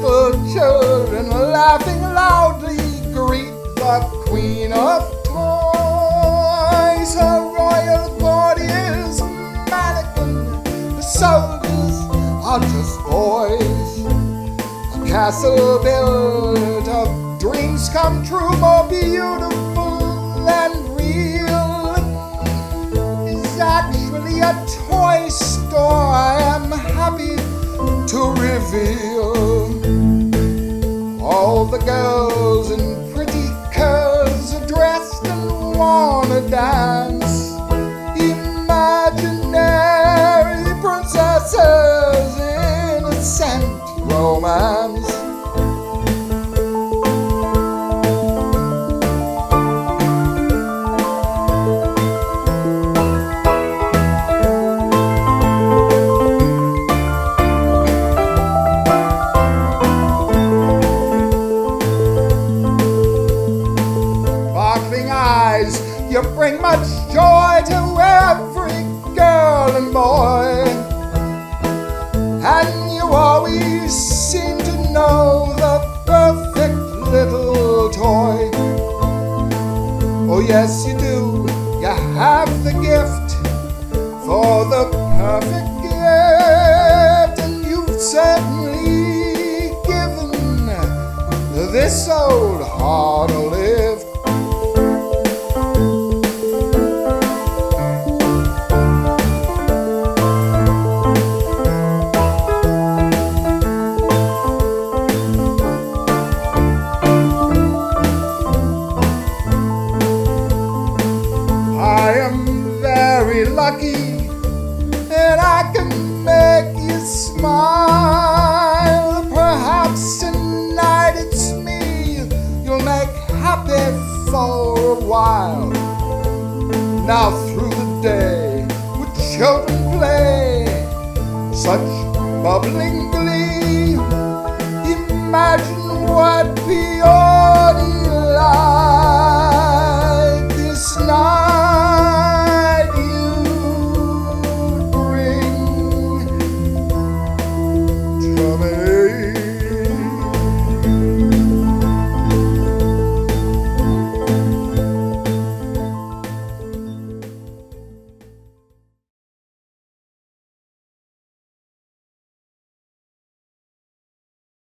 little children laughing loudly greet the Queen of Toys. Her royal body is mannequin, the soldiers are just boys. A castle built of dreams come true, more beautiful than real. It's actually a toy store. I am happy to reveal. The girls eyes. You bring much joy to every girl and boy. And you always seem to know the perfect little toy. Oh, yes, you do. You have the gift for the perfect gift. And you've certainly given this old heart lucky and I can make you smile. Perhaps tonight it's me you'll make happy for a while. Now through the day, with children play, such bubbling glee. Imagine what peony like this night.